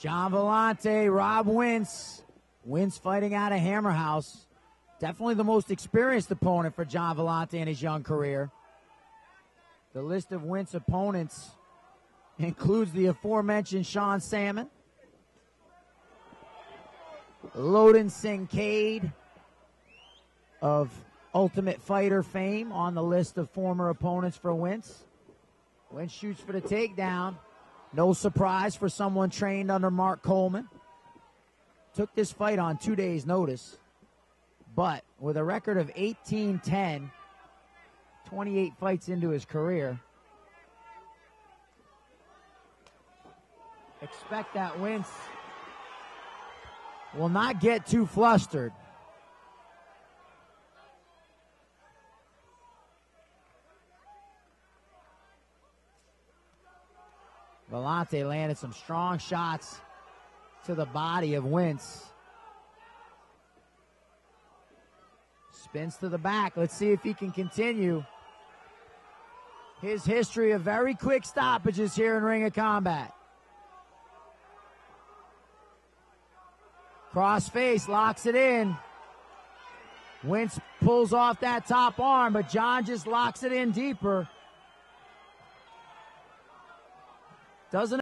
Gian Villante, Rob Wince. Wince fighting out of Hammer House. Definitely the most experienced opponent for Gian Villante in his young career. The list of Wince opponents includes the aforementioned Sean Salmon, Lodune Sincaid of Ultimate Fighter fame on the list of former opponents for Wince. Wince shoots for the takedown. No surprise for someone trained under Mark Coleman. Took this fight on two days' notice, but with a record of 18 10, 28 fights into his career, expect that Wince will not get too flustered. Villante landed some strong shots to the body of Wince. Spins to the back. Let's see if he can continue his history of very quick stoppages here in Ring of Combat. Cross face, locks it in. Wince pulls off that top arm, but Gian just locks it in deeper. Doesn't